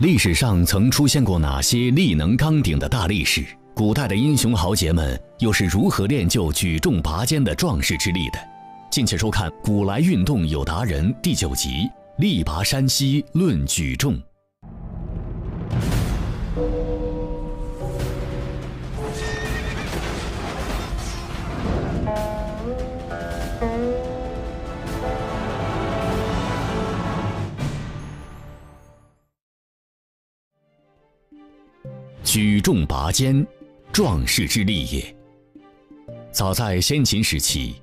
历史上曾出现过哪些力能刚鼎的大力士？古代的英雄豪杰们又是如何练就举重拔尖的壮士之力的？敬请收看《古来运动有达人》第九集《力拔山兮论举重》。举重拔尖，壮士之力也。早在先秦时期，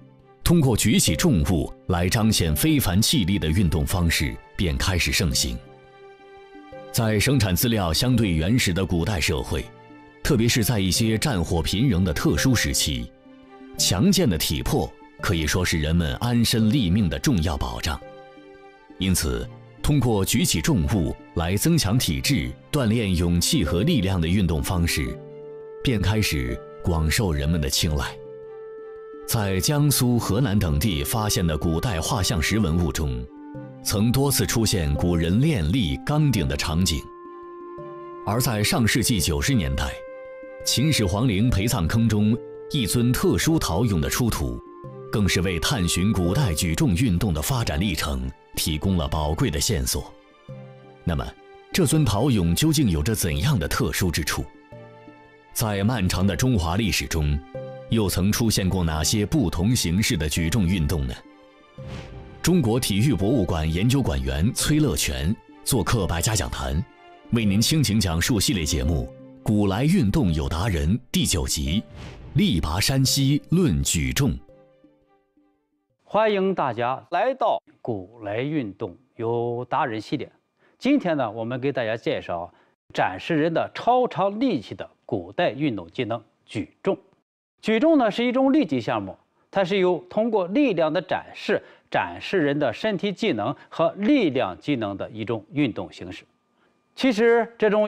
通过举起重物来彰显非凡气力的运动方式便开始盛行。在生产资料相对原始的古代社会，特别是在一些战火频仍的特殊时期，强健的体魄可以说是人们安身立命的重要保障。因此，通过举起重物来增强体质、锻炼勇气和力量的运动方式，便开始广受人们的青睐。在江苏、河南等地发现的古代画像石文物中，曾多次出现古人练力刚鼎的场景。而在上世纪九十年代，秦始皇陵陪葬坑中一尊特殊陶俑的出土，更是为探寻古代举重运动的发展历程。提供了宝贵的线索。那么，这尊陶俑究竟有着怎样的特殊之处？在漫长的中华历史中，又曾出现过哪些不同形式的举重运动呢？中国体育博物馆研究馆员崔乐全做客百家讲坛，为您倾情讲述系列节目《古来运动有达人》第九集：力拔山兮论举重。欢迎大家来到《古来运动有达人》系列。今天呢，我们给大家介绍展示人的超长力气的古代运动技能——举重。举重呢是一种力级项目，它是由通过力量的展示，展示人的身体技能和力量技能的一种运动形式。其实，这种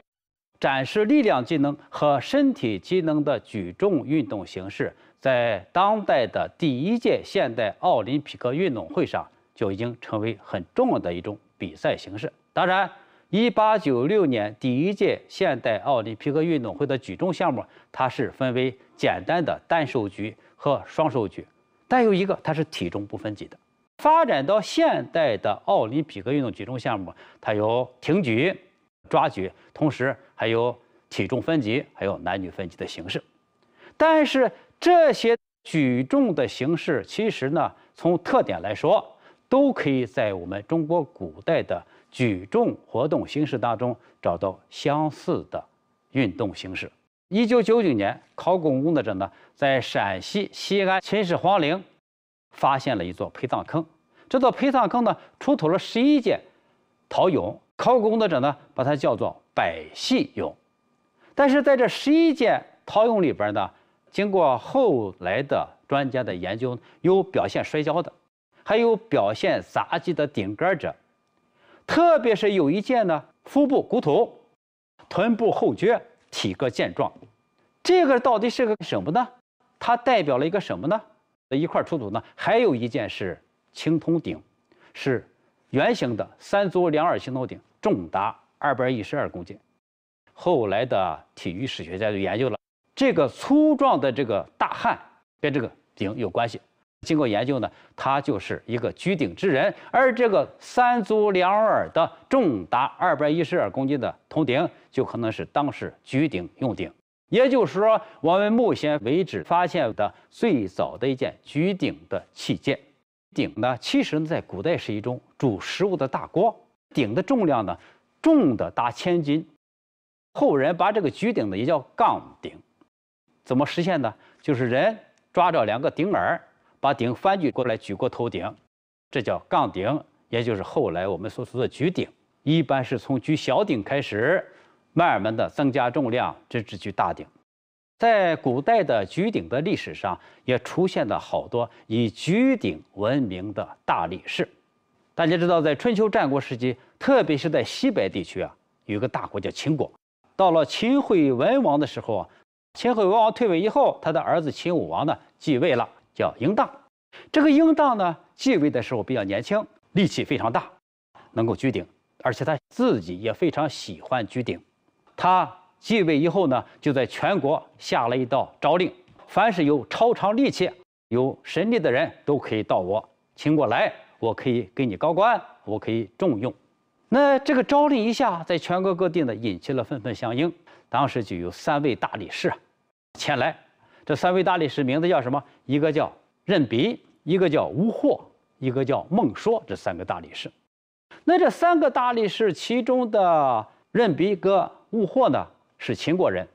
展示力量技能和身体技能的举重运动形式。在当代的第一届现代奥林匹克运动会上，就已经成为很重要的一种比赛形式。当然，1896年第一届现代奥林匹克运动会的举重项目，它是分为简单的单手举和双手举，但有一个它是体重不分级的。发展到现代的奥林匹克运动举重项目，它有挺举、抓举，同时还有体重分级，还有男女分级的形式。但是，这些举重的形式，其实呢，从特点来说，都可以在我们中国古代的举重活动形式当中找到相似的运动形式。一九九九年，考古工作者呢，在陕西西安秦始皇陵发现了一座陪葬坑。这座陪葬坑呢，出土了十一件陶俑，考古工作者呢，把它叫做百戏俑。但是在这十一件陶俑里边呢，经过后来的专家的研究，有表现摔跤的，还有表现杂技的顶杆者，特别是有一件呢，腹部骨头，臀部后撅，体格健壮，这个到底是个什么呢？它代表了一个什么呢？一块出土呢，还有一件是青铜鼎，是圆形的三足两耳青铜鼎，重达二百一十二公斤。后来的体育史学家就研究了。这个粗壮的这个大汉跟这个鼎有关系。经过研究呢，他就是一个举鼎之人，而这个三足两耳的重达二百一十二公斤的铜鼎，就可能是当时举鼎用鼎。也就是说，我们目前为止发现的最早的一件举鼎的器件。鼎呢，其实呢在古代是一种煮食物的大锅。鼎的重量呢，重的达千斤。后人把这个举鼎呢，也叫杠鼎。怎么实现呢？就是人抓着两个鼎耳，把鼎翻举过来举过头顶，这叫杠鼎，也就是后来我们所说的举鼎。一般是从举小鼎开始，慢慢的增加重量，直至举大鼎。在古代的举鼎的历史上，也出现了好多以举鼎闻名的大力士。大家知道，在春秋战国时期，特别是在西北地区啊，有个大国叫秦国。到了秦惠文王的时候啊。秦惠文王退位以后，他的儿子秦武王呢继位了，叫嬴荡。这个嬴荡呢继位的时候比较年轻，力气非常大，能够举鼎，而且他自己也非常喜欢举鼎。他继位以后呢，就在全国下了一道诏令：凡是有超常力气、有神力的人都可以到我秦国来，我可以给你高官，我可以重用。那这个诏令一下，在全国各地呢引起了纷纷响应。当时就有三位大力士前来，这三位大力士名字叫什么？一个叫任弼，一个叫吴霍，一个叫孟说。这三个大力士。那这三个大力士其中的任弼和吴霍呢，是秦国人。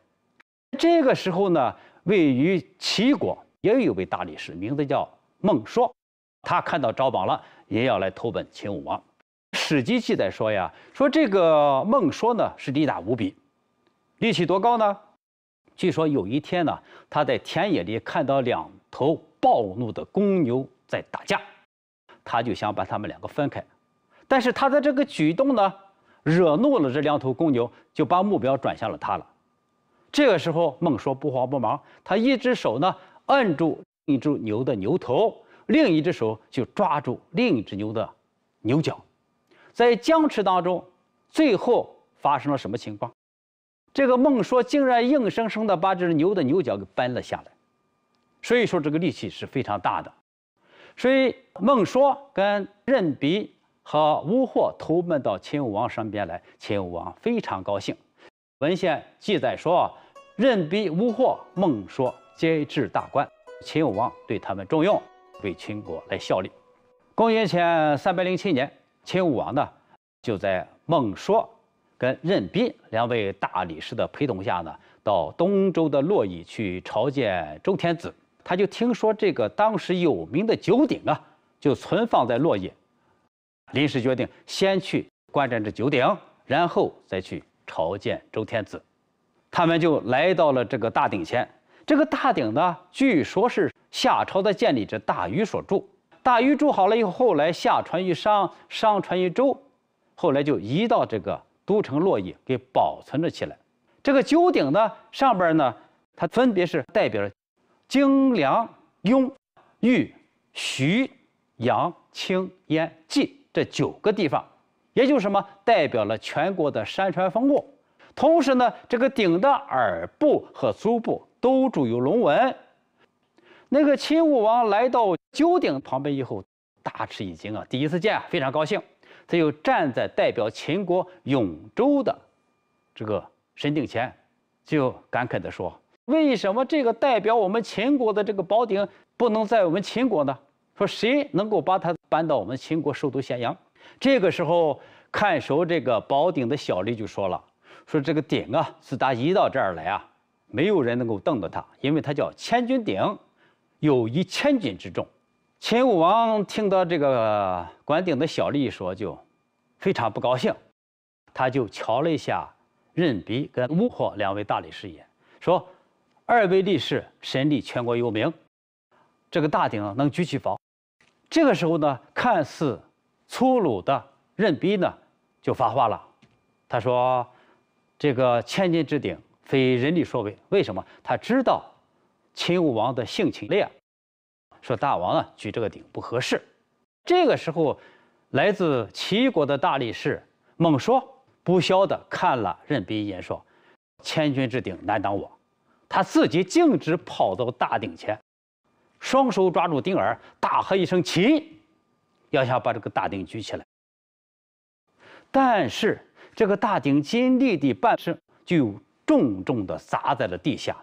这个时候呢，位于齐国也有一位大力士，名字叫孟说。他看到赵榜了，也要来投奔秦武王。史记记载说呀，说这个孟说呢是力大无比，力气多高呢？据说有一天呢，他在田野里看到两头暴怒的公牛在打架，他就想把他们两个分开，但是他的这个举动呢，惹怒了这两头公牛，就把目标转向了他了。这个时候，孟说不慌不忙，他一只手呢按住一只牛的牛头，另一只手就抓住另一只牛的牛角。在僵持当中，最后发生了什么情况？这个孟说竟然硬生生的把这只牛的牛角给掰了下来，所以说这个力气是非常大的。所以孟说跟任弼和吴霍投奔到秦武王身边来，秦武王非常高兴。文献记载说，任弼、吴霍、孟说皆至大官，秦武王对他们重用，为秦国来效力。公元前三百零七年。秦武王呢，就在孟说跟任弼两位大理士的陪同下呢，到东周的洛邑去朝见周天子。他就听说这个当时有名的九鼎啊，就存放在洛邑，临时决定先去观战这九鼎，然后再去朝见周天子。他们就来到了这个大鼎前。这个大鼎呢，据说是夏朝的建立者大禹所铸。大禹铸好了以后，后来下传于商，商传于周，后来就移到这个都城洛邑，给保存了起来。这个九鼎呢，上边呢，它分别是代表了荆、梁、雍、豫、徐、阳、青、燕、冀这九个地方，也就是什么，代表了全国的山川风物。同时呢，这个鼎的耳部和足部都铸有龙纹。那个秦武王来到九鼎旁边以后，大吃一惊啊！第一次见，非常高兴。他又站在代表秦国永州的这个神鼎前，就感慨地说：“为什么这个代表我们秦国的这个宝鼎不能在我们秦国呢？说谁能够把它搬到我们秦国首都咸阳？”这个时候，看守这个宝鼎的小吏就说了：“说这个鼎啊，自打移到这儿来啊，没有人能够动到它，因为它叫千钧鼎。”有一千斤之重，秦武王听到这个管鼎的小吏说，就非常不高兴，他就瞧了一下任弼跟吴获两位大力士一眼，说：“二位力士神力全国有名，这个大鼎能举起否？”这个时候呢，看似粗鲁的任弼呢就发话了，他说：“这个千斤之鼎非人力所为，为什么？他知道。”秦武王的性情烈，说大王啊举这个鼎不合适。这个时候，来自齐国的大力士孟说不肖的看了任弼一眼，说：“千钧之鼎难挡我。”他自己径直跑到大鼎前，双手抓住鼎耳，大喝一声“起”，要想把这个大鼎举起来。但是这个大鼎金立地半升，就重重的砸在了地下。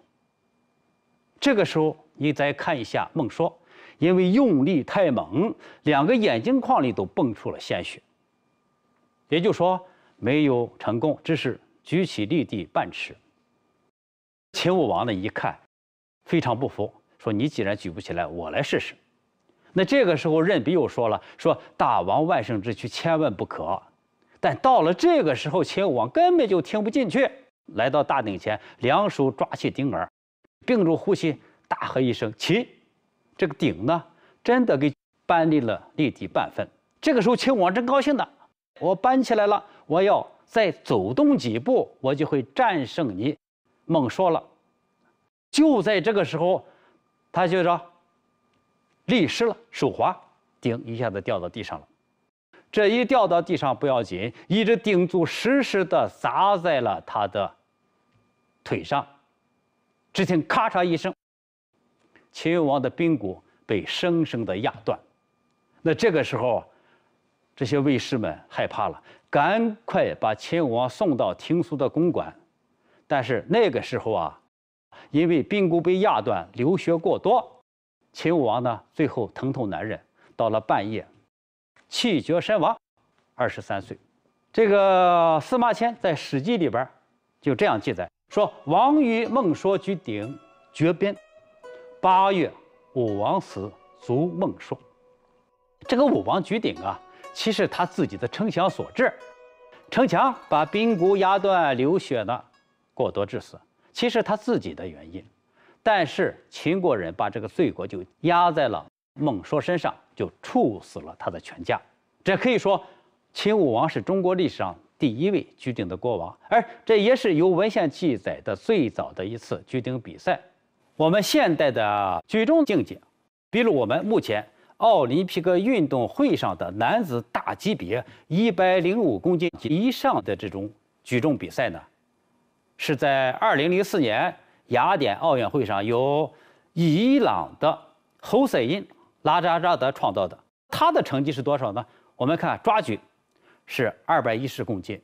这个时候，你再看一下孟说，因为用力太猛，两个眼睛眶里都蹦出了鲜血。也就是说，没有成功，只是举起立地半尺。秦武王呢一看，非常不服，说：“你既然举不起来，我来试试。”那这个时候，任弼又说了：“说大王万圣之躯，千万不可。”但到了这个时候，秦武王根本就听不进去，来到大鼎前，两手抓起鼎耳。屏住呼吸，大喝一声：“起！”这个鼎呢，真的给搬离了立地半分。这个时候，秦王真高兴的，我搬起来了，我要再走动几步，我就会战胜你。孟说了，就在这个时候，他就说立失了，手滑，鼎一下子掉到地上了。这一掉到地上不要紧，一只鼎足实实的砸在了他的腿上。只听咔嚓一声，秦王的髌骨被生生的压断。那这个时候，这些卫士们害怕了，赶快把秦王送到廷苏的公馆。但是那个时候啊，因为髌骨被压断，流血过多，秦武王呢最后疼痛难忍，到了半夜，气绝身亡，二十三岁。这个司马迁在《史记》里边就这样记载说：“王于孟说举鼎，绝鞭。八月，武王死，卒孟说。”这个武王举鼎啊，其实他自己的逞强所致，逞强把髌骨压断，流血呢。过多致死，其实他自己的原因，但是秦国人把这个罪过就压在了孟说身上，就处死了他的全家。这可以说，秦武王是中国历史上第一位举鼎的国王，而这也是有文献记载的最早的一次举鼎比赛。我们现代的举重竞技，比如我们目前奥林匹克运动会上的男子大级别一百零五公斤级以上的这种举重比赛呢？是在二零零四年雅典奥运会上由伊朗的侯赛因拉扎扎德创造的。他的成绩是多少呢？我们看抓举是二百一十公斤，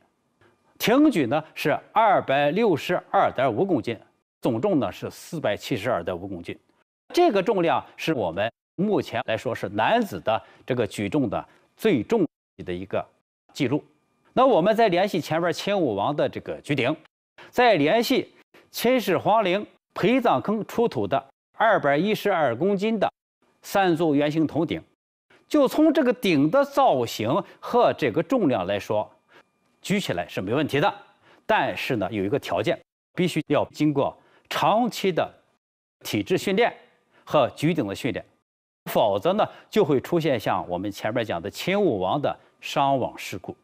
挺举呢是二百六十二点五公斤，总重呢是四百七十二点五公斤。这个重量是我们目前来说是男子的这个举重的最重的一个记录。那我们再联系前面秦武王的这个举鼎。再联系秦始皇陵陪葬坑出土的二百一十二公斤的三足圆形铜鼎，就从这个鼎的造型和这个重量来说，举起来是没问题的。但是呢，有一个条件，必须要经过长期的体质训练和举鼎的训练，否则呢，就会出现像我们前面讲的秦武王的伤亡事故。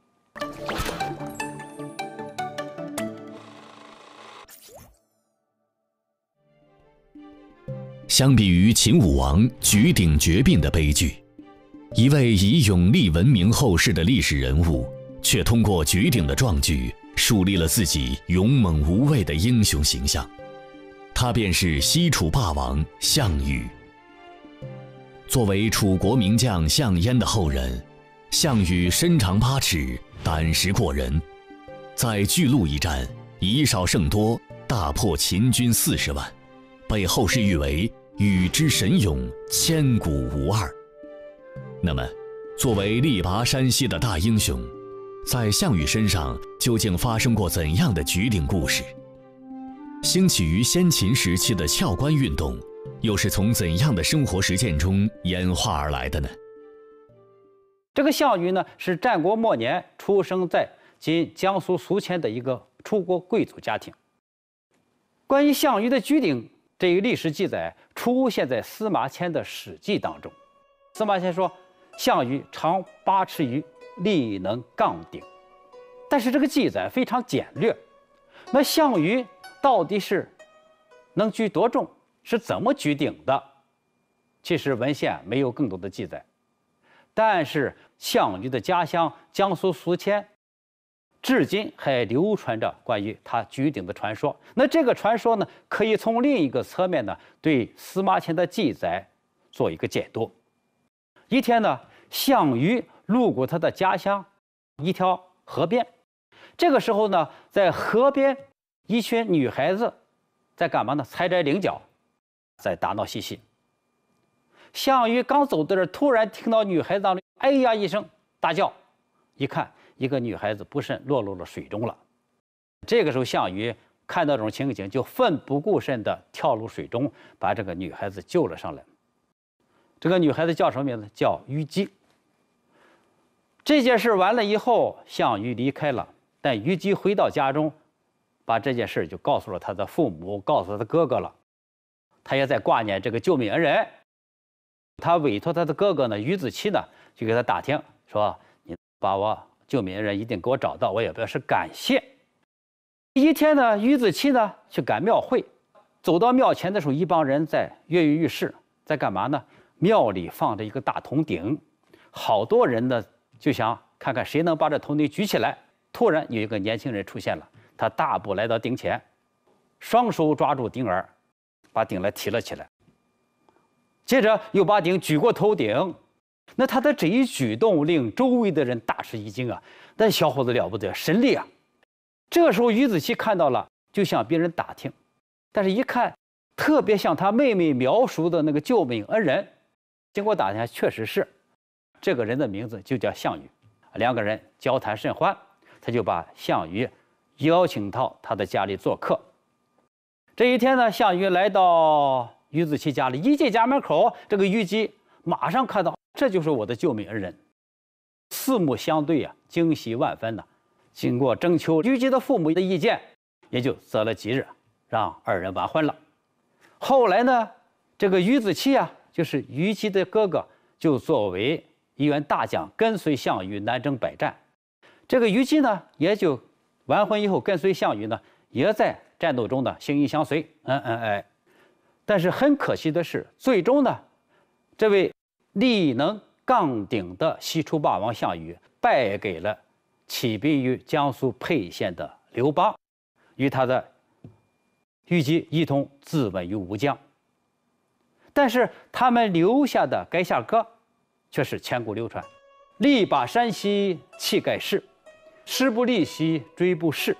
相比于秦武王举鼎绝膑的悲剧，一位以勇力闻名后世的历史人物，却通过举鼎的壮举，树立了自己勇猛无畏的英雄形象。他便是西楚霸王项羽。作为楚国名将项燕的后人，项羽身长八尺，胆识过人，在巨鹿一战以少胜多，大破秦军四十万，被后世誉为。羽之神勇，千古无二。那么，作为力拔山兮的大英雄，在项羽身上究竟发生过怎样的举鼎故事？兴起于先秦时期的翘关运动，又是从怎样的生活实践中演化而来的呢？这个项羽呢，是战国末年出生在今江苏宿迁的一个楚国贵族家庭。关于项羽的举鼎。这一历史记载出现在司马迁的《史记》当中。司马迁说：“项羽长八尺余，力能杠鼎。”但是这个记载非常简略。那项羽到底是能举多重？是怎么举鼎的？其实文献没有更多的记载。但是项羽的家乡江苏宿迁。至今还流传着关于他举鼎的传说。那这个传说呢，可以从另一个侧面呢，对司马迁的记载做一个解读。一天呢，项羽路过他的家乡一条河边，这个时候呢，在河边一群女孩子在干嘛呢？采摘菱角，在打闹嬉戏。项羽刚走到这儿，突然听到女孩子里“哎呀”一声大叫，一看。一个女孩子不慎落入了水中了，这个时候项羽看到这种情景，就奋不顾身地跳入水中，把这个女孩子救了上来。这个女孩子叫什么名字？叫虞姬。这件事完了以后，项羽离开了，但虞姬回到家中，把这件事就告诉了他的父母，告诉他的哥哥了。他也在挂念这个救命恩人，他委托他的哥哥呢，于子期呢，就给他打听，说你把我。救命恩人一定给我找到，我也表示感谢。一天呢，于子期呢去赶庙会，走到庙前的时候，一帮人在跃跃欲试，在干嘛呢？庙里放着一个大铜鼎，好多人呢就想看看谁能把这铜鼎举起来。突然有一个年轻人出现了，他大步来到鼎前，双手抓住鼎儿，把鼎来提了起来。接着又把鼎举过头顶，那他的这一举动令周围的人大吃一惊啊！那小伙子了不得，神力啊！这时候，于子期看到了，就向别人打听，但是一看，特别像他妹妹描述的那个救命恩人。经过打听，确实是，这个人的名字就叫项羽。两个人交谈甚欢，他就把项羽邀请到他的家里做客。这一天呢，项羽来到于子期家里，一进家门口，这个虞姬马上看到，这就是我的救命恩人，四目相对啊，惊喜万分呐。经过征求虞姬的父母的意见，也就择了吉日，让二人完婚了。后来呢，这个于子期啊，就是虞姬的哥哥，就作为一员大将，跟随项羽南征北战。这个虞姬呢，也就完婚以后跟随项羽呢，也在战斗中呢形影相随，嗯嗯哎。但是很可惜的是，最终呢，这位力能杠顶的西楚霸王项羽败给了。起兵于江苏沛县的刘邦，与他的虞姬一同自刎于吴江。但是他们留下的垓下歌，却是千古流传：“力拔山兮气盖世，时不利兮骓不逝，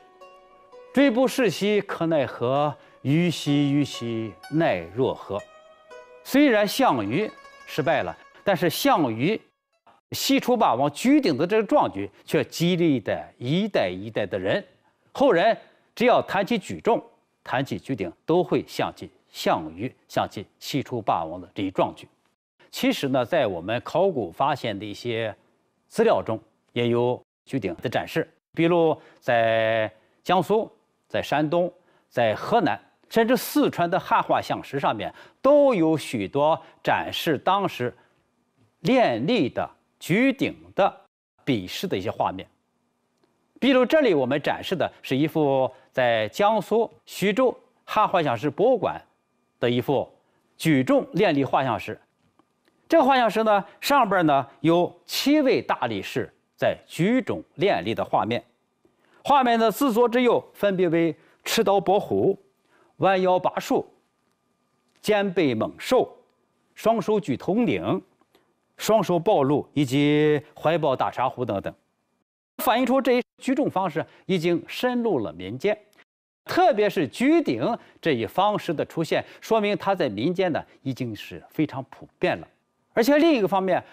追不逝兮可奈何？虞兮虞兮奈若何？”虽然项羽失败了，但是项羽。西楚霸王举鼎的这个壮举，却激励的一代一代的人。后人只要谈起举重，谈起举鼎，都会想起项羽，想起西楚霸王的这一壮举。其实呢，在我们考古发现的一些资料中，也有举鼎的展示。比如在江苏、在山东、在河南，甚至四川的汉画像石上面，都有许多展示当时练力的。举鼎的比试的一些画面，比如这里我们展示的是一幅在江苏徐州汉画像石博物馆的一幅举重练力画像石。这个画像石呢，上边呢有七位大力士在举重练力的画面，画面的自左至右分别为持刀搏虎、弯腰拔树、肩背猛兽、双手举铜鼎。双手抱鹿以及怀抱大茶壶等等，反映出这一举重方式已经深入了民间。特别是举鼎这一方式的出现，说明它在民间呢已经是非常普遍了。而且另一个方面，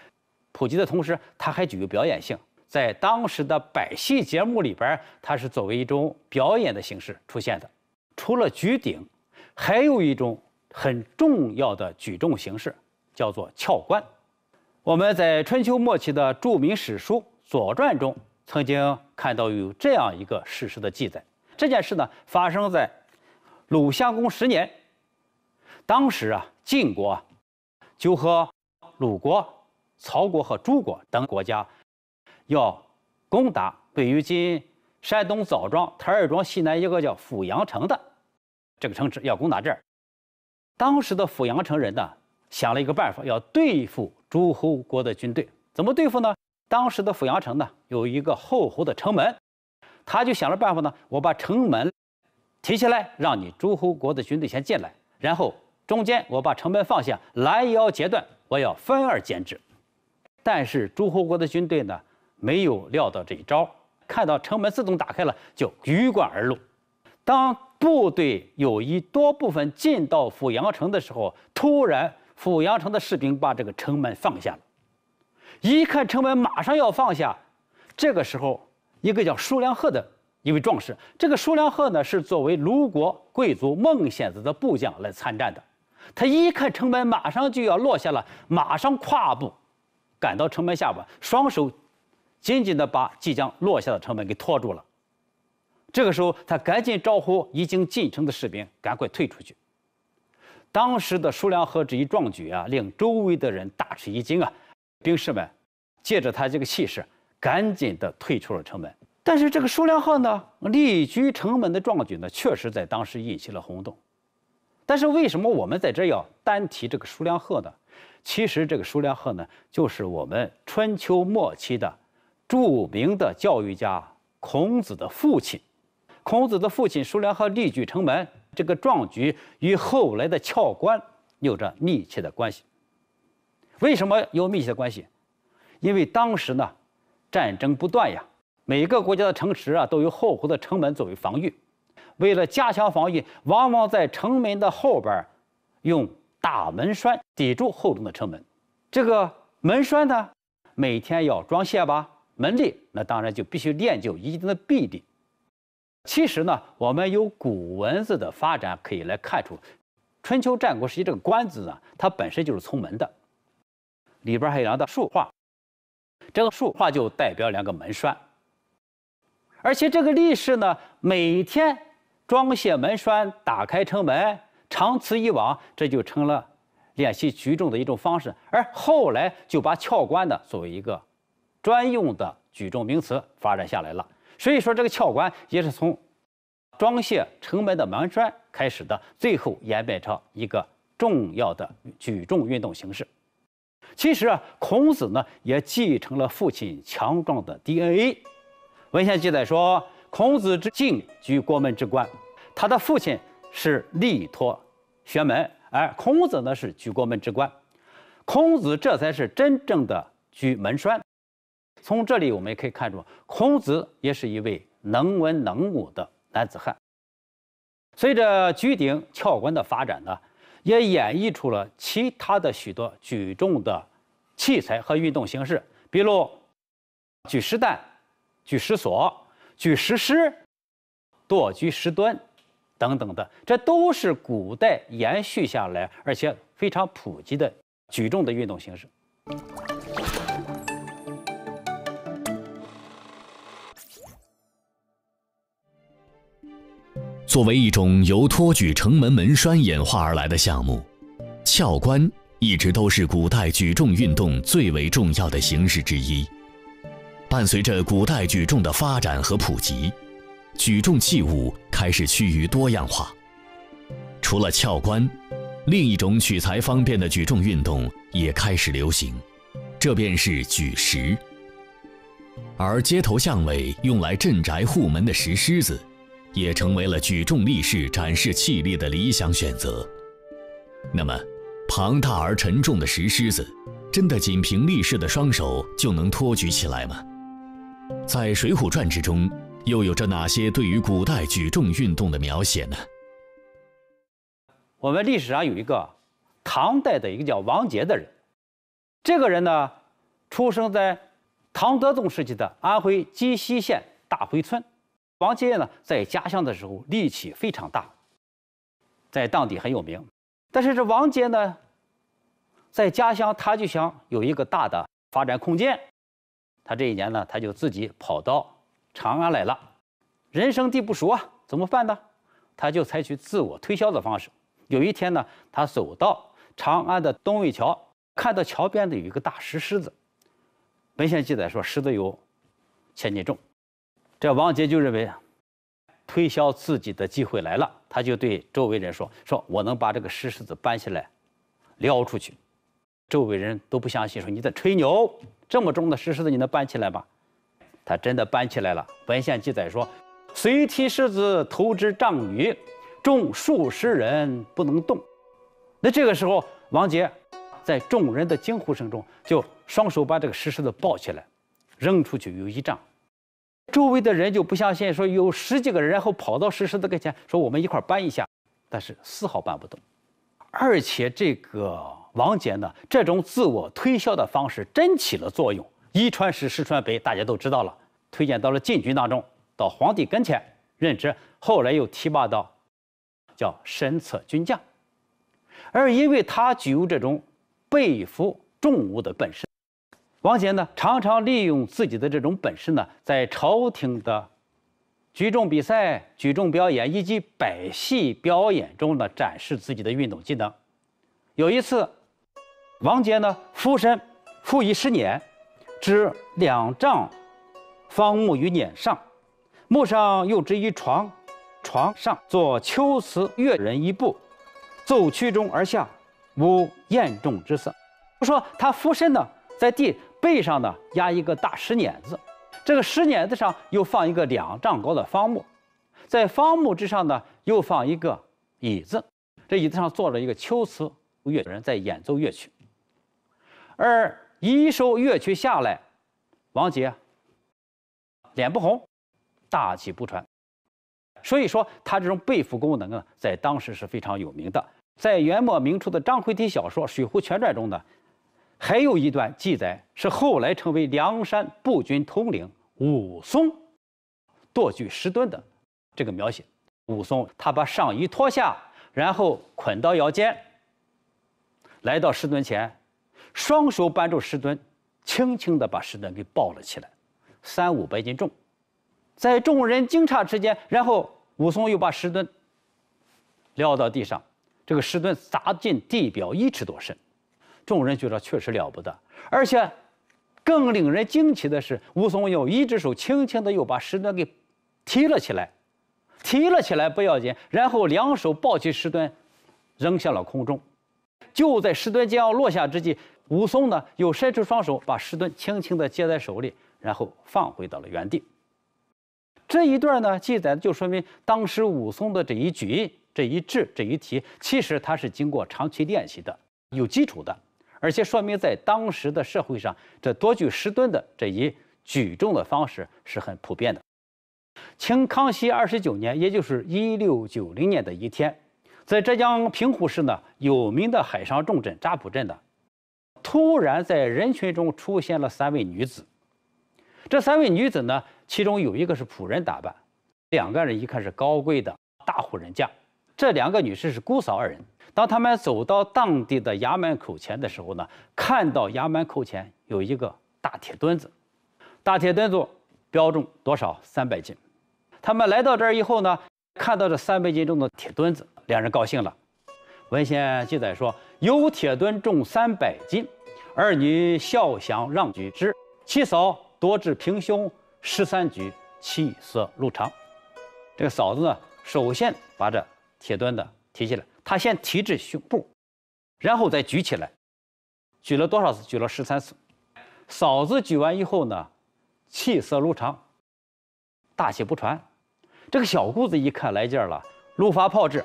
普及的同时，它还具有表演性。在当时的百戏节目里边，它是作为一种表演的形式出现的。除了举鼎，还有一种很重要的举重形式，叫做翘冠。我们在春秋末期的著名史书《左传》中，曾经看到有这样一个事实的记载。这件事呢，发生在鲁襄公十年。当时啊，晋国，就和鲁国、曹国和诸国等国家要攻打位于今山东枣庄、台儿庄西南一个叫阜阳城的这个城池，要攻打这儿。当时的阜阳城人呢，想了一个办法，要对付。诸侯国的军队怎么对付呢？当时的阜阳城呢，有一个厚厚的城门，他就想了办法呢。我把城门提起来，让你诸侯国的军队先进来，然后中间我把城门放下，拦腰截断，我要分而歼之。但是诸侯国的军队呢，没有料到这一招，看到城门自动打开了，就鱼贯而入。当部队有一多部分进到阜阳城的时候，突然。阜阳城的士兵把这个城门放下了，一看城门马上要放下，这个时候，一个叫舒良贺的一位壮士，这个舒良贺呢是作为鲁国贵族孟献子的部将来参战的，他一看城门马上就要落下了，马上跨步赶到城门下边，双手紧紧地把即将落下的城门给托住了。这个时候，他赶紧招呼已经进城的士兵赶快退出去。当时的舒良贺这一壮举啊，令周围的人大吃一惊啊！兵士们借着他这个气势，赶紧的退出了城门。但是这个舒良贺呢，力居城门的壮举呢，确实在当时引起了轰动。但是为什么我们在这要单提这个舒良贺呢？其实这个舒良贺呢，就是我们春秋末期的著名的教育家孔子的父亲。孔子的父亲叔梁和力举城门，这个壮举与后来的翘关有着密切的关系。为什么有密切的关系？因为当时呢，战争不断呀，每个国家的城池啊都有厚厚的城门作为防御。为了加强防御，往往在城门的后边用大门栓抵住厚重的城门。这个门栓呢，每天要装卸吧，门力那当然就必须练就一定的臂力。其实呢，我们由古文字的发展可以来看出，春秋战国时期这个“关”字呢，它本身就是从门的。里边还有两道竖画，这个竖画就代表两个门栓。而且这个力士呢，每天。装卸门栓，打开城门，长此以往，这就成了练习举重的一种方式。而后来就把撬关呢作为一个专用的举重名词发展下来了。所以说，这个撬关也是从装卸城门的门栓开始的，最后演变成一个重要的举重运动形式。其实啊，孔子呢也继承了父亲强壮的 DNA。文献记载说。孔子之敬居国门之官，他的父亲是力托玄门，而孔子呢是居国门之官。孔子这才是真正的居门栓。从这里我们也可以看出，孔子也是一位能文能武的男子汉。随着举鼎撬关的发展呢，也演绎出了其他的许多举重的器材和运动形式，比如举石弹、举石锁。举石狮、多举石墩等等的，这都是古代延续下来而且非常普及的举重的运动形式。作为一种由托举城门门栓演化而来的项目，撬关一直都是古代举重运动最为重要的形式之一。伴随着古代举重的发展和普及，举重器物开始趋于多样化。除了撬关，另一种取材方便的举重运动也开始流行，这便是举石。而街头巷尾用来镇宅护门的石狮子，也成为了举重力士展示气力的理想选择。那么，庞大而沉重的石狮子，真的仅凭力士的双手就能托举起来吗？在《水浒传》之中，又有着哪些对于古代举重运动的描写呢？我们历史上有一个唐代的一个叫王杰的人，这个人呢，出生在唐德宗时期的安徽鸡西县大回村。王杰呢，在家乡的时候力气非常大，在当地很有名。但是这王杰呢，在家乡他就想有一个大的发展空间。他这一年呢，他就自己跑到长安来了，人生地不熟啊，怎么办呢？他就采取自我推销的方式。有一天呢，他走到长安的东魏桥，看到桥边的有一个大石狮子。文献记载说，狮子有千斤重。这王杰就认为推销自己的机会来了，他就对周围人说：“说我能把这个石狮子搬起来，撩出去。”周围人都不相信，说你在吹牛。这么重的石狮子你能搬起来吗？他真的搬起来了。文献记载说，随提狮子投之丈余，重数十人不能动。那这个时候，王杰在众人的惊呼声中，就双手把这个石狮子抱起来，扔出去有一丈。周围的人就不相信，说有十几个人，然后跑到石狮子跟前，说我们一块搬一下，但是丝毫搬不动。而且这个。王杰呢，这种自我推销的方式真起了作用，一传十，十传百，大家都知道了，推荐到了禁军当中，到皇帝跟前任职，后来又提拔到叫神策军将。而因为他具有这种背负重物的本事，王杰呢，常常利用自己的这种本事呢，在朝廷的举重比赛、举重表演以及百戏表演中呢，展示自己的运动技能。有一次。王杰呢，俯身负一十年，置两丈方木于辇上，木上又置一床，床上坐秋思越人一步，奏曲中而下，无厌重之色。说他俯身呢，在地背上呢压一个大石碾子，这个石碾子上又放一个两丈高的方木，在方木之上呢又放一个椅子，这椅子上坐着一个秋瓷乐人在演奏乐曲，而一首乐曲下来，王杰脸不红，大气不喘。所以说，他这种背负功能啊，在当时是非常有名的。在元末明初的张回体小说《水浒全传》中呢，还有一段记载是后来成为梁山步军统领武松夺据石墩的这个描写。武松他把上衣脱下，然后捆到腰间，来到石墩前，双手扳住石墩，轻轻地把石墩给抱了起来，三五百斤重，在众人惊诧之间，然后。武松又把石墩撂到地上，这个石墩砸进地表一尺多深，众人觉得确实了不得。而且更令人惊奇的是，武松用一只手轻轻的又把石墩给提了起来，提了起来不要紧，然后两手抱起石墩扔向了空中。就在石墩将要落下之际，武松呢又伸出双手把石墩轻轻的接在手里，然后放回到了原地。这一段呢，记载就说明当时武松的这一举、这一掷、这一提，其实他是经过长期练习的，有基础的，而且说明在当时的社会上，这多举十吨的这一举重的方式是很普遍的。清康熙二十九年，也就是一六九零年的一天，在浙江平湖市呢有名的海上重镇扎浦镇的，突然在人群中出现了三位女子。这三位女子呢？其中有一个是仆人打扮，两个人一看是高贵的大户人家。这两个女士是姑嫂二人。当他们走到当地的衙门口前的时候呢，看到衙门口前有一个大铁墩子，大铁墩子标重多少？三百斤。他们来到这儿以后呢，看到这三百斤重的铁墩子，两人高兴了。文献记载说，有铁墩重三百斤，二女笑响让举之，七嫂多至平胸。十三举，气色如常。这个嫂子呢，首先把这铁墩子提起来，他先提至胸部，然后再举起来，举了多少次？举了十三次。嫂子举完以后呢，气色如常，大气不传。这个小姑子一看来劲儿了，如法炮制，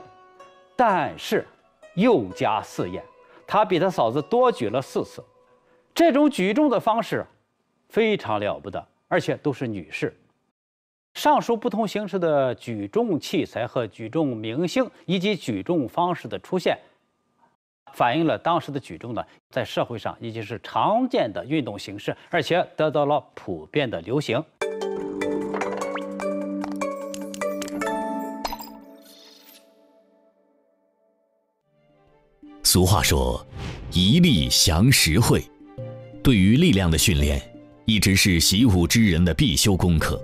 但是又加四验，她比她嫂子多举了四次。这种举重的方式非常了不得。而且都是女士。上述不同形式的举重器材和举重明星以及举重方式的出现，反映了当时的举重呢，在社会上已经是常见的运动形式，而且得到了普遍的流行。俗话说：“一力降十会”，对于力量的训练。一直是习武之人的必修功课，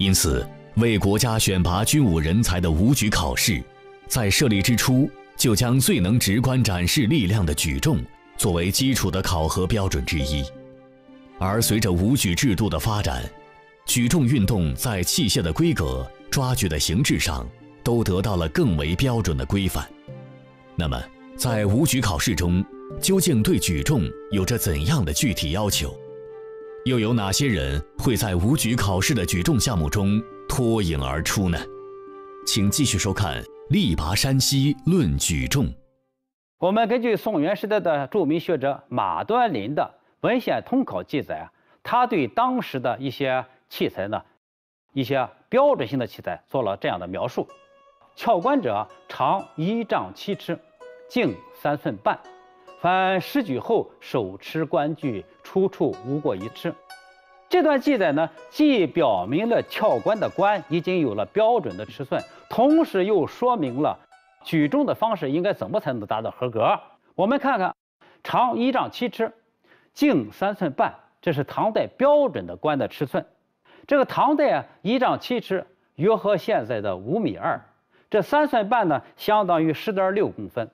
因此为国家选拔军武人才的武举考试，在设立之初就将最能直观展示力量的举重作为基础的考核标准之一。而随着武举制度的发展，举重运动在器械的规格、抓举的形制上都得到了更为标准的规范。那么，在武举考试中，究竟对举重有着怎样的具体要求？又有哪些人会在武举考试的举重项目中脱颖而出呢？请继续收看《力拔山兮论举重》。我们根据宋元时代的著名学者马端林的文献通考记载，他对当时的一些器材呢，一些标准性的器材做了这样的描述：翘关者长一丈七尺，径三寸半。凡施举后，手持关具出处无过一尺。这段记载呢，既表明了撬关的关已经有了标准的尺寸，同时又说明了举重的方式应该怎么才能达到合格。我们看看，长一丈七尺，径三寸半，这是唐代标准的关的尺寸。这个唐代啊，一丈七尺约合现在的五米二，这三寸半呢，相当于十点六公分。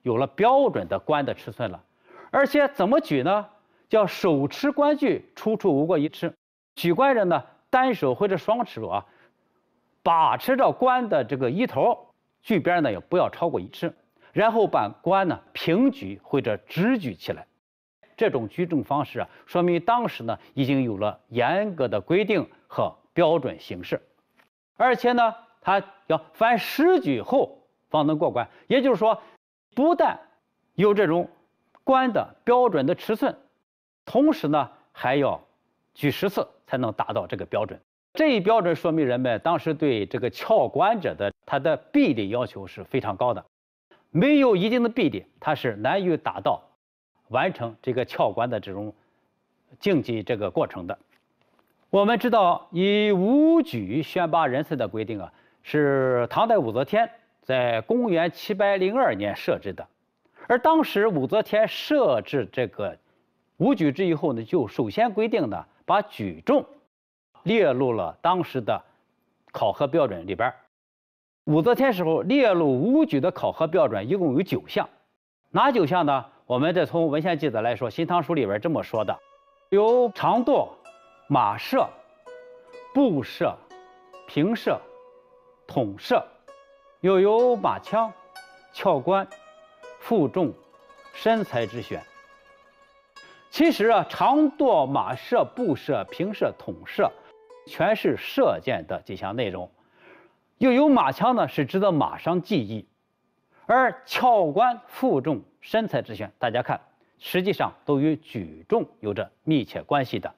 有了标准的关的尺寸了，而且怎么举呢？叫手持官具，出处无过一尺。举官人呢，单手或者双持啊，把持着官的这个一头，距边呢也不要超过一尺。然后把官呢平举或者直举起来。这种举证方式啊，说明当时呢已经有了严格的规定和标准形式，而且呢，他要凡十举后方能过关。也就是说，不但有这种官的标准的尺寸，同时呢，还要举十次才能达到这个标准。这一标准说明人们当时对这个翘关者的他的臂力要求是非常高的，没有一定的臂力，他是难于达到。完成这个翘关的这种竞技这个过程的，我们知道以武举选拔人才的规定啊，是唐代武则天在公元七百零二年设置的，而当时武则天设置这个武举制以后呢，就首先规定呢，把举重列入了当时的考核标准里边。武则天时候列入武举的考核标准一共有九项，哪九项呢？我们再从文献记载来说，《新唐书》里边这么说的：有长垛、马射、步射、平射、统射，又有马枪、翘关、负重、身材之选。其实啊，长舵、马射、步射、平射、统射，全是射箭的几项内容。又有马枪呢，是值得马上技艺。而翘关、负重、身材之选，大家看，实际上都与举重有着密切关系的。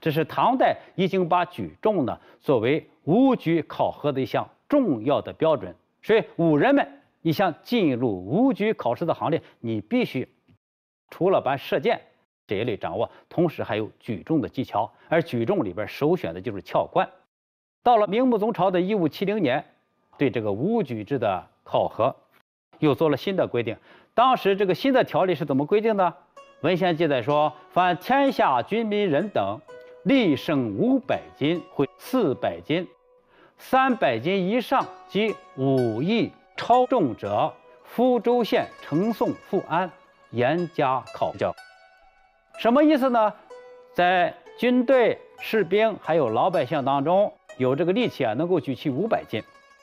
这是唐代已经把举重呢作为武举考核的一项重要的标准。所以武人们，你想进入武举考试的行列，你必须除了把射箭这一类掌握，同时还有举重的技巧。而举重里边首选的就是撬关。到了明穆宗朝的一五七零年，对这个武举制的考核。又做了新的规定。当时这个新的条例是怎么规定的？文献记载说，凡天下军民人等，力胜五百斤或四百斤，三百斤以上及武艺超重者，福州县呈送复安，严加考教。什么意思呢？在军队、士兵还有老百姓当中，有这个力气啊，能够举起五百斤，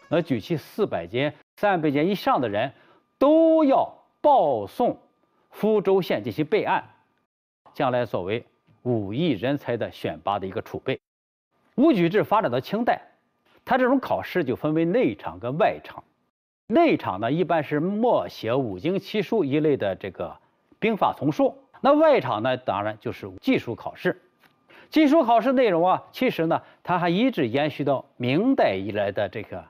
能举起四百斤、三百斤以上的人。都要报送福州县进行备案，将来作为武艺人才的选拔的一个储备。武举制发展到清代，它这种考试就分为内场跟外场。内场呢，一般是默写五经七书一类的这个兵法丛书；那外场呢，当然就是技术考试。技术考试内容啊，其实呢，它还一直延续到明代以来的这个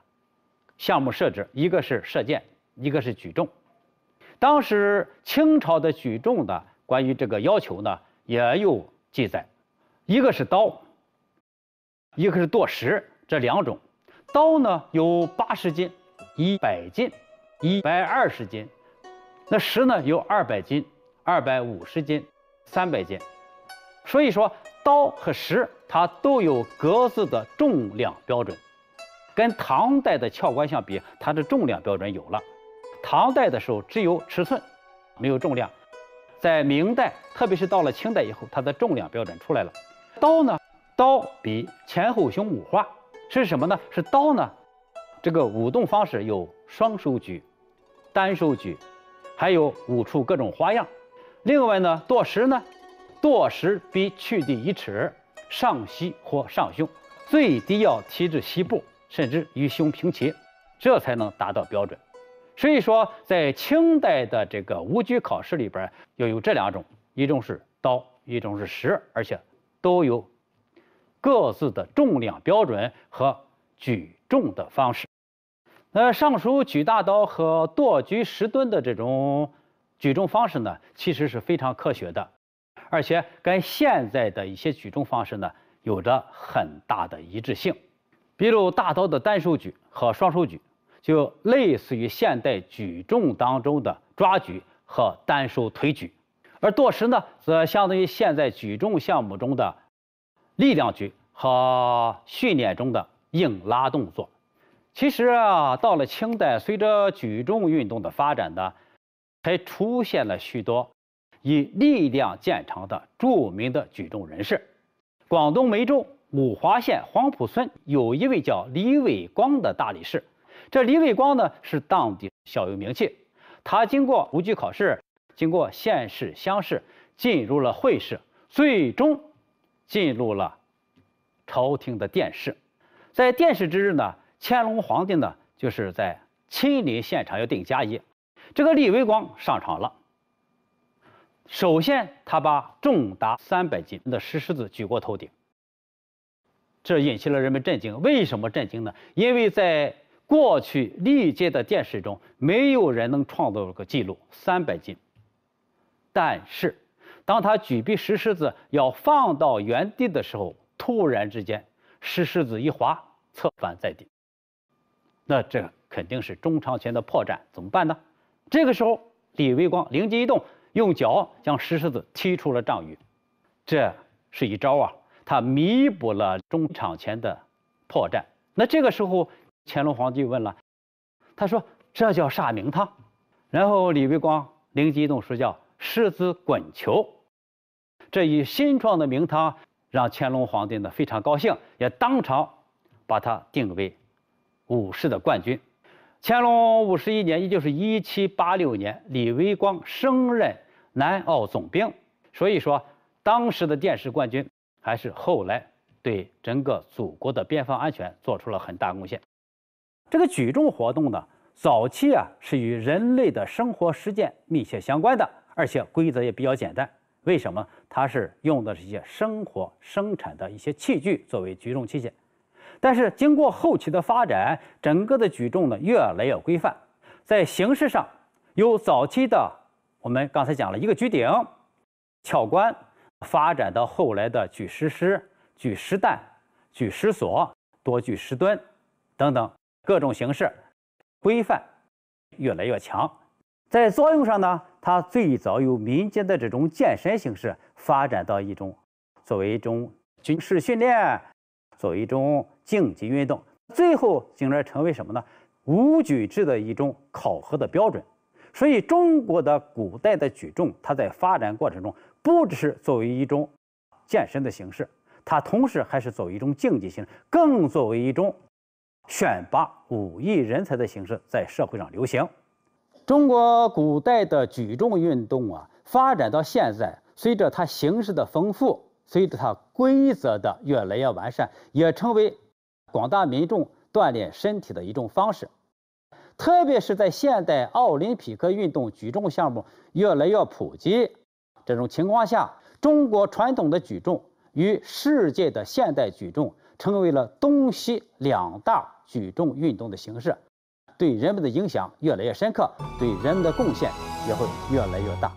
项目设置，一个是射箭。一个是举重，当时清朝的举重的关于这个要求呢，也有记载。一个是刀，一个是剁石，这两种。刀呢有八十斤、一百斤、一百二十斤，那石呢有二百斤、二百五十斤、三百斤。所以说，刀和石它都有各自的重量标准。跟唐代的撬关相比，它的重量标准有了。唐代的时候只有尺寸，没有重量。在明代，特别是到了清代以后，它的重量标准出来了。刀呢，刀比前后胸五花，是什么呢？是刀呢，这个舞动方式有双手举、单手举，还有舞出各种花样。另外呢，剁石呢，剁石比取地一尺，上膝或上胸，最低要提至膝部，甚至与胸平齐，这才能达到标准。所以说，在清代的这个武举考试里边，要有这两种：一种是刀，一种是石，而且都有各自的重量标准和举重的方式。那上述举大刀和剁举十吨的这种举重方式呢，其实是非常科学的，而且跟现在的一些举重方式呢，有着很大的一致性。比如大刀的单手举和双手举。就类似于现代举重当中的抓举和单手推举，而剁石呢，则相当于现在举重项目中的力量举和训练中的硬拉动作。其实啊，到了清代，随着举重运动的发展呢，还出现了许多以力量见长的著名的举重人士。广东梅州五华县黄埔村有一位叫李伟光的大力士。这李伟光呢是当地小有名气，他经过武举考试，经过县试、乡试，进入了会试，最终进入了朝廷的殿试。在殿试之日呢，乾隆皇帝呢就是在亲临现场要定家业。这个李维光上场了。首先，他把重达三百斤的石狮子举过头顶，这引起了人们震惊。为什么震惊呢？因为在过去历届的殿试中，没有人能创造这个记录三百斤。但是，当他举臂石狮子要放到原地的时候，突然之间石狮子一滑，侧翻在地。那这肯定是中长拳的破绽，怎么办呢？这个时候，李维光灵机一动，用脚将石狮子踢出了帐宇。这是一招啊，他弥补了中场前的破绽。那这个时候，乾隆皇帝问了，他说：“这叫啥名堂？”然后李维光灵机一动，说：“叫狮子滚球。”这一新创的名堂让乾隆皇帝呢非常高兴，也当场把他定为武士的冠军。乾隆五十一年，也就是一七八六年，李维光升任南澳总兵。所以说，当时的殿试冠军，还是后来对整个祖国的边防安全做出了很大贡献。这个举重活动呢，早期啊是与人类的生活实践密切相关的，而且规则也比较简单。为什么？它是用的是一些生活生产的一些器具作为举重器械。但是经过后期的发展，整个的举重呢越来越规范，在形式上由早期的我们刚才讲了一个举鼎、翘关，发展到后来的举石狮、举石担、举石锁、多举石墩等等各种形式，规范越来越强。在作用上呢，它最早由民间的这种健身形式发展到一种作为一种军事训练。作为一种竞技运动，最后竟然成为什么呢？武举制的一种考核的标准。所以，中国的古代的举重，它在发展过程中，不只是作为一种健身的形式，它同时还是作为一种竞技性，更作为一种选拔武艺人才的形式，在社会上流行。中国古代的举重运动啊，发展到现在，随着它形式的丰富。随着它规则的越来越完善，也成为广大民众锻炼身体的一种方式。特别是在现代奥林匹克运动举重项目越来越普及这种情况下，中国传统的举重与世界的现代举重成为了东西两大举重运动的形式，对人们的影响越来越深刻，对人们的贡献也会越来越大。